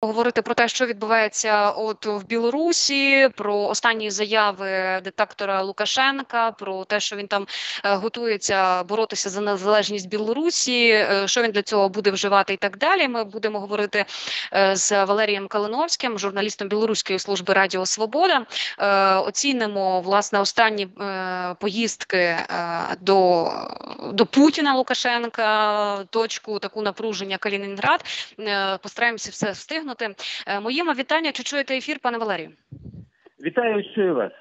Говорити про те, що відбувається от в Білорусі, про останні заяви диктатора Лукашенка, про те, що він там е, готується боротися за незалежність Білорусі, е, що він для цього буде вживати, і так далі. Ми будемо говорити е, з Валерієм Калиновським, журналістом Білоруської служби Радіо Свобода. Оцінимо власне останні поїздки до до Путіна Лукашенка, точку таку напруження Калінінград. Постараємося все встигнути встигнути. Моєму вітання. Чи чуєте ефір, пане Валерію? Вітаю, чую вас.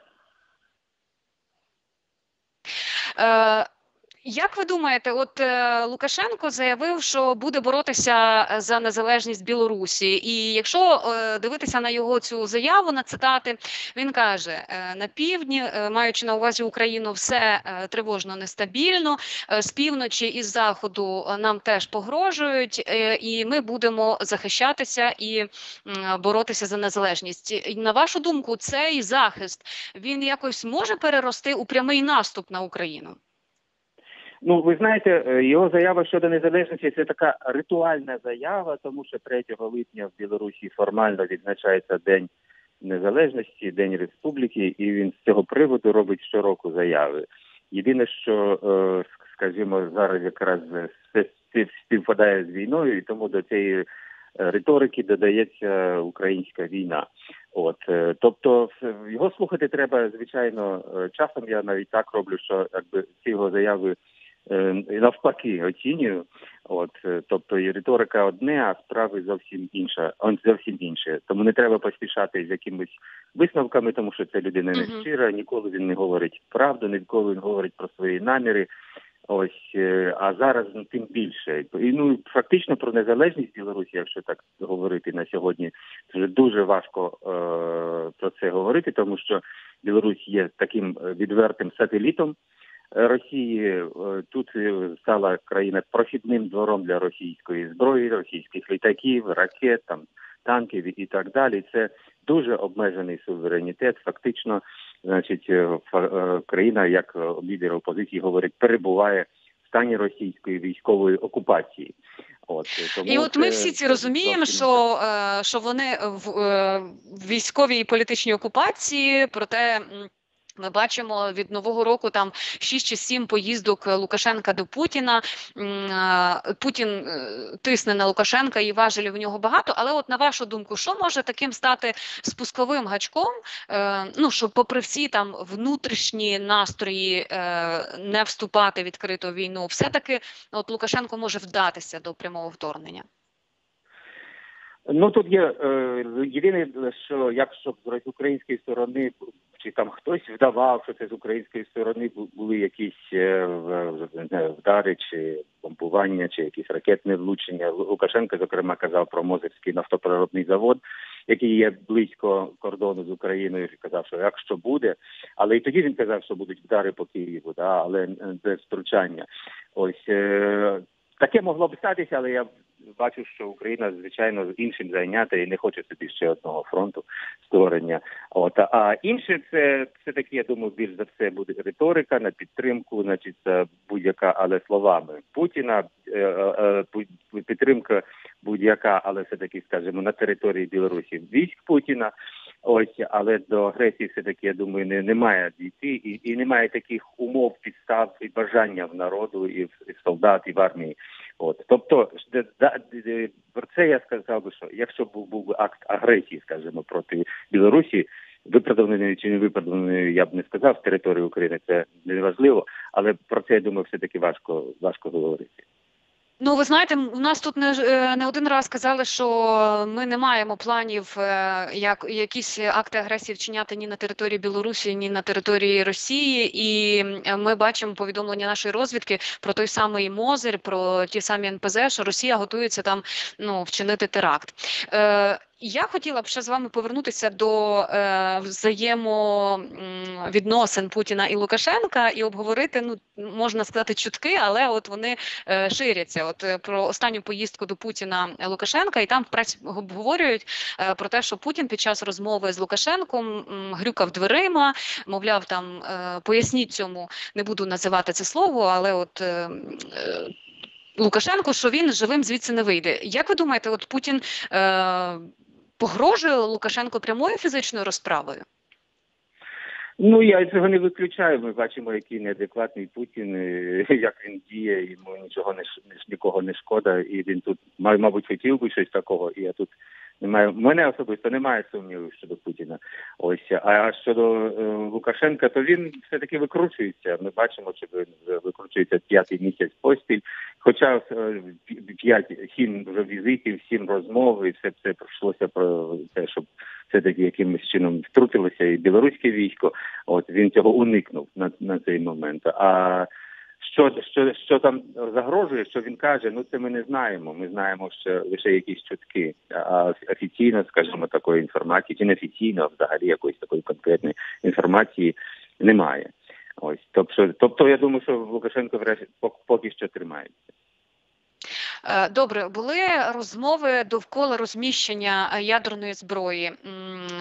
Як ви думаєте, от е, Лукашенко заявив, що буде боротися е, за незалежність Білорусі, і якщо е, дивитися на його цю заяву на цитати, він каже: на півдні, маючи на увазі Україну, все тривожно нестабільно. З півночі і з заходу нам теж погрожують, і ми будемо захищатися і боротися за незалежність. На вашу думку, цей захист він якось може перерости у прямий наступ на Україну? Ну, ви знаєте, е, його заява щодо незалежності це така ритуальна заява, тому що 3 липня в Білорусі формально відзначається День Незалежності, День Республіки, і він з цього приводу робить щороку заяви. Єдине, що е, скажімо, зараз якраз співпадає з війною, і тому до цієї риторики додається українська війна. От тобто, його слухати треба звичайно часом. Я навіть так роблю, що якби ці його заяви. Е, навпаки оцінюю. От е, тобто і риторика одне, а справи зовсім інша. Он зовсім інше. Тому не треба поспішати з якимись висновками, тому що це людина не щира. Ніколи він не говорить правду, ніколи не говорить про свої наміри. Ось е, а зараз ну, тим більше і ну фактично про незалежність Білорусі, якщо так говорити на сьогодні, вже дуже важко е, про це говорити, тому що Білорусь є таким відвертим сателітом. Росії е, тут стала країна прохідним двором для російської зброї, російських літаків, ракет, там танків і так далі. Це дуже обмежений суверенітет. Фактично, значить, е, е, країна, як лідер опозиції говорить, перебуває в стані російської військової окупації. От тому і от ми всі ці розуміємо, що що вони в, в військовій і політичній окупації, проте ми бачимо від нового року там 6 чи 7 поїздок Лукашенка до Путіна. Путін е, тисне на Лукашенка і важелів в нього багато. Але, от на вашу думку, що може таким стати спусковим гачком? Е, ну щоб, попри всі там внутрішні настрої е, не вступати в війну, все таки от Лукашенко може вдатися до прямого вторгнення. Ну тут є е, єдине, що якщо з української сторони чи там хтось вдавав, що це з української сторони були якісь е, вдари, чи бомбування, чи якісь ракетне влучення. Лукашенко, зокрема, казав про Мозерський нафтопереробний завод, який є близько кордону з Україною. Казав, що якщо буде, але і тоді він казав, що будуть вдари по Києву, да, але без втручання. Ось е, таке могло б статися, але я бачу, що Україна звичайно іншим зайнята і не хоче собі ще одного фронту створення. От а інше це все таки, я думаю, більш за все буде риторика на підтримку, значить будь-яка, але словами Путіна е, е, е, підтримка будь-яка, але все таки, скажімо, на території Білорусі військ Путіна. Ось, але до агресії все таки я думаю, не немає дійти, і і немає таких умов, підстав і бажання в народу, і в, і солдат, і в армії. От тобто, да, про це я сказав би, що якщо був був акт агресії, скажімо, проти Білорусі, виправданий чи не виправданий, я б не сказав з території України. Це не важливо, але про це я думаю, все таки важко важко говорити. Ну, ви знаєте, у нас тут не е, не один раз казали, що ми не маємо планів е, як якісь акти агресії вчиняти ні на території Білорусі, ні на території Росії, і ми бачимо повідомлення нашої розвідки про той самий Мозер, про ті самі НПЗ, що Росія готується там ну вчинити теракт. Е, я хотіла б ще з вами повернутися до е, взаємовідносин Путіна і Лукашенка і обговорити, ну можна сказати, чутки, але от вони е, ширяться. От е, про останню поїздку до Путіна Лукашенка, і там в пресі обговорюють е, про те, що Путін під час розмови з Лукашенком м, грюкав дверима, мовляв, там е, поясніть цьому, не буду називати це слово, але от. Е, е, Лукашенко, що він живим звідси не вийде. Як ви думаєте, от Путін е, погрожує Лукашенко прямою фізичною розправою? Ну я цього не виключаю. Ми бачимо, який неадекватний Путін, як він діє, йому нічого не нікого не шкода, і він тут мабуть хотів би щось такого. І я тут немає мене особисто немає сумнівів щодо Путіна. Ось а щодо е, Лукашенка, то він все таки викручується. Ми бачимо, що він викручується п'ятий місяць поспіль. Хоча е, п'ять сім вже візитів, сім розмов, і все це пройшлося про те, щоб все таки якимось чином втрутилося і білоруське військо. От він цього уникнув на на цей момент. А що що що там загрожує, що він каже, ну це ми не знаємо. Ми знаємо, що лише якісь чутки, а офіційно, скажімо, такої інформації, чи не офіційно, взагалі якоїсь такої конкретної інформації немає. Ось тобто, тобто, я думаю, що Лукашенко врешті поки що тримається. Е, добре, були розмови довкола розміщення ядерної зброї.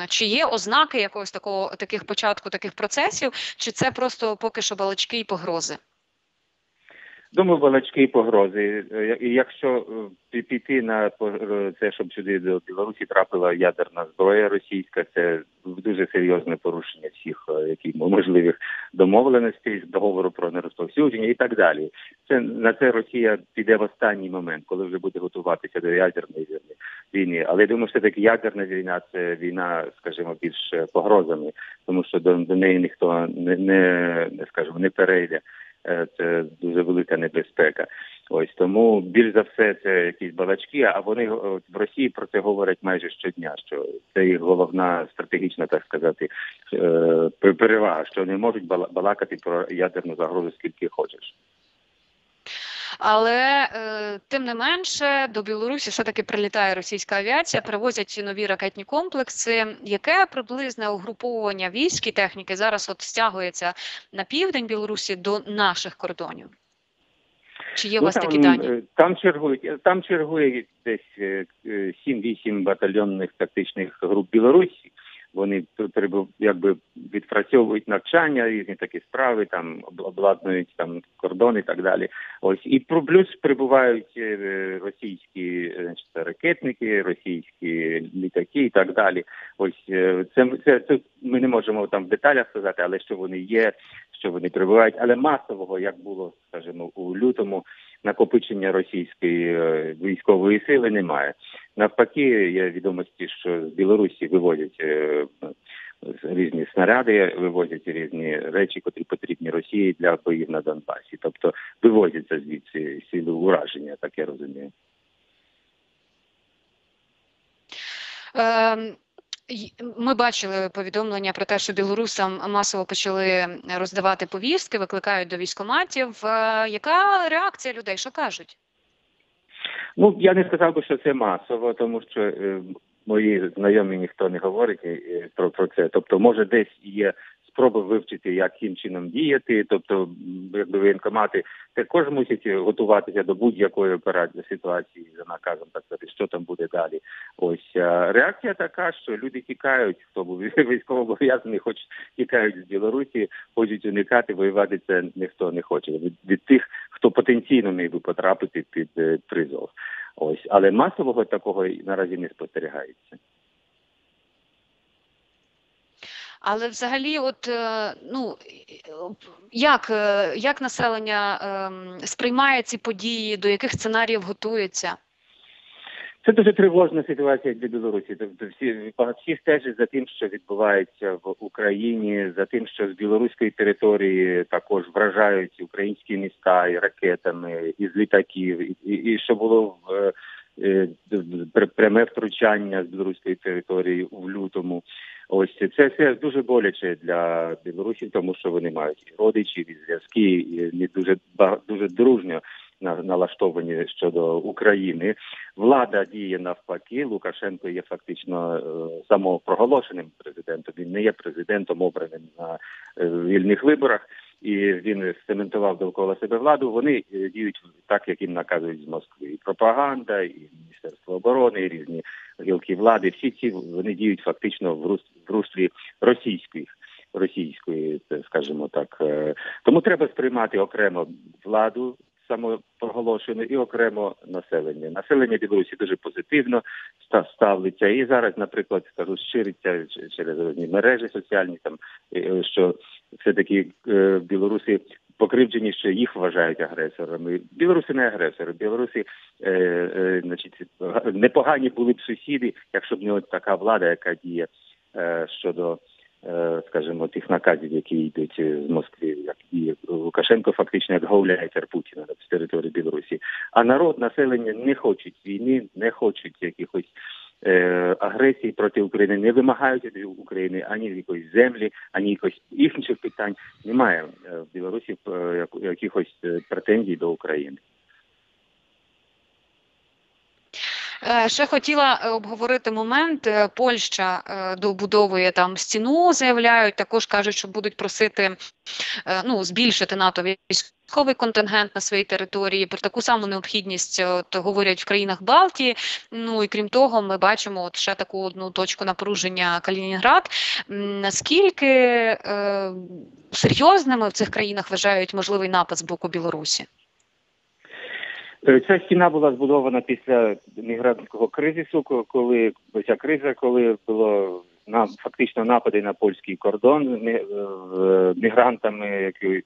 Чи є ознаки якогось такого таких початку таких процесів, чи це просто поки що балачки і погрози? Думаю, балачки і погрози. Е, Якщо е, піти на е, це, щоб сюди до Білорусі трапила ядерна зброя російська, це дуже серйозне порушення всіх яких можливих домовленостей договору про нерозповсюдження і так далі. Це на це Росія піде в останній момент, коли вже буде готуватися до ядерної війни. Але я думаю, що таки ядерна війна це війна, скажімо, більш погрозами, тому що до, до неї ніхто не не скажімо, не перейде. Е, це дуже велика небезпека. Ось тому більш за все це якісь балачки. А вони в Росії про це говорять майже щодня. Що це їх головна стратегічна, так сказати, е, перевага, що не можуть балакати про ядерну загрозу скільки хочеш. Але е, тим не менше до Білорусі все таки прилітає російська авіація, привозять нові ракетні комплекси. Яке приблизне угруповування військ і техніки зараз от стягується на південь Білорусі до наших кордонів? Чи є у ну, вас там, такі дані? Е, там чергують там чергує десь 7-8 е, батальйонних тактичних груп Білорусі вони якби відпрацьовують навчання, різні такі справи, там обладнують там кордони і так далі. Ось і плюс прибувають е, російські значить, ракетники, російські літаки і так далі. Ось е, це це, це ми не можемо там в деталях сказати, але що вони є, що вони прибувають, але масового, як було скажімо, у лютому, накопичення російської е, військової сили немає. Навпаки, є відомості, що з Білорусі вивозять е, різні снаряди, вивозять різні речі, котрі потрібні Росії для боїв на Донбасі. Тобто вивозяться звідси сили ураження, так я розумію. Ем, ми бачили повідомлення про те, що білорусам масово почали роздавати повістки, викликають до військоматів. Е, яка реакція людей? Що кажуть? Ну я не сказав би, що це масово, тому що е, мої знайомі ніхто не говорить е, про про це. Тобто, може, десь є спроби вивчити, яким чином діяти. Тобто, якби воєнкомати також мусять готуватися до будь-якої операції ситуації за наказом, так сказати, що там буде далі. Ось реакція така, що люди тікають, хто був військовообов'язаний, хоч тікають з Білорусі, хочуть уникати, воювати це ніхто не хоче від, від тих, хто потенційно міг би потрапити під е, призов. Ось, але масового такого наразі не спостерігається. Але взагалі, от е, ну як е, як населення ем, сприймає ці події, до яких сценаріїв готується? Це дуже тривожна ситуація для Білорусі. Тобто всі всі стежать за тим, що відбувається в Україні, за тим, що з білоруської території також вражають українські міста і ракетами, із літаків, і, і, і що було в. Е, пряме втручання з білоруської території в лютому. Ось це все дуже боляче для білорусів, тому що вони мають і родичів, і зв'язки, і не дуже дуже дружньо налаштовані щодо України. Влада діє навпаки. Лукашенко є фактично е, самопроголошеним президентом. Він не є президентом, обраним на е, вільних виборах. І він цементував довкола себе владу. Вони е, діють так, як їм наказують з Москви. І пропаганда, і міністерство оборони, і різні гілки влади. Всі ці вони діють фактично в руслі російських російської, скажімо так. Тому треба сприймати окремо владу самопроголошено, і окремо населення. Населення Білорусі дуже позитивно ста- ставиться. І зараз, наприклад, скажу, шириться через різні мережі соціальні, там е, що все таки е, білоруси покривджені, що їх вважають агресорами. Білоруси не агресори. Білоруси, е, е, значить, непогані були б сусіди, якщо б не от така влада, яка діє е, щодо. е, Скажімо, тих наказів, які йдуть з Москви, як і Лукашенко фактично як гауляйтер Путіна на території Білорусі. А народ, населення не хочуть війни, не хочуть якихось агресії проти України, не вимагають від України ані якоїсь землі, ані якось інших питань. Немає е, в Білорусі е, як- якихось е, претензій до України. Е, Ще хотіла е, обговорити момент. е, Польща е, добудовує там стіну, заявляють. Також кажуть, що будуть просити е, ну збільшити НАТО військовий контингент на своїй території. Про таку саму необхідність е, от, говорять в країнах Балтії. Ну і крім того, ми бачимо от ще таку одну точку напруження Калінінград. Наскільки е, серйозними в цих країнах вважають можливий напад з боку Білорусі? Е, Ця стіна була збудована після мігрантського кризису, коли ця криза, коли було на фактично напади на польський кордон е, в- мігрантами, які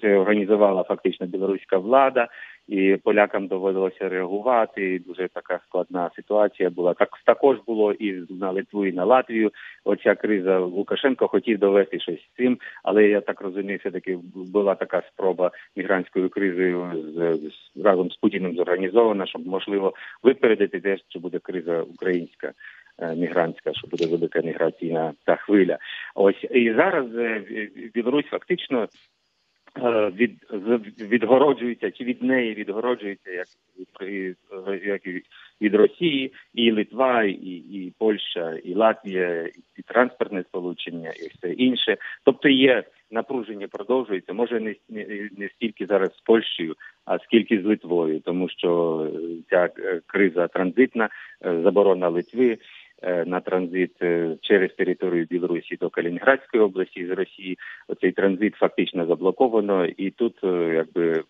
це організувала фактично білоруська влада, і полякам доводилося реагувати. І дуже така складна ситуація була. Так також було і на Литву, і на Латвію. Оця криза Лукашенко хотів довести щось з цим, але я так розумію, все таки була така спроба мігрантською кризою з, з разом з Путіним зорганізована, щоб можливо випередити те, що буде криза українська. Е, Мігрантська, що буде велика міграційна та хвиля. Ось і зараз е, Білорусь фактично е, від відгороджується чи від неї відгороджується як від, як від Росії, і Литва, і, і Польща, і Латвія, і, транспортне сполучення, і все інше. Тобто є напруження продовжується. Може не, не, стільки зараз з Польщею, а скільки з Литвою, тому що ця криза транзитна, заборона Литви на транзит е, через територію Білорусі до Калінінградської області з Росії. Оцей транзит фактично заблоковано, і тут е, якби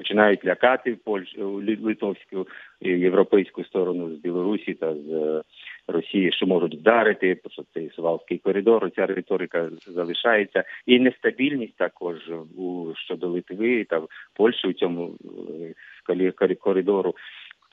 починають лякати Польщ... Литовську європейську сторону з Білорусі та з е, Росії, що можуть вдарити, що цей Сувалський коридор, ця риторика залишається, і нестабільність також у щодо Литви та Польщі у цьому е, коридору.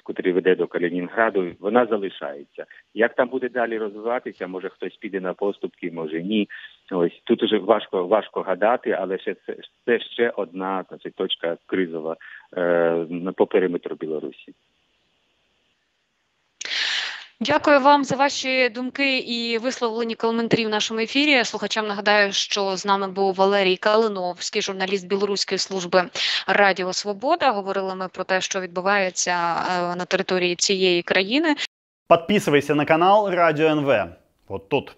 Котрий веде до Калінінграду, вона залишається. Як там буде далі розвиватися? Може хтось піде на поступки, може ні. Ось тут уже важко важко гадати, але ще це, це ще одна значить, точка кризова е, по периметру Білорусі. Дякую вам за ваші думки і висловлені коментарі в нашому ефірі. Слухачам нагадаю, що з нами був Валерій Калиновський, журналіст білоруської служби Радіо Свобода. Говорили ми про те, що відбувається е, на території цієї країни. Подписывайся на канал Радіо НВ. Вот тут.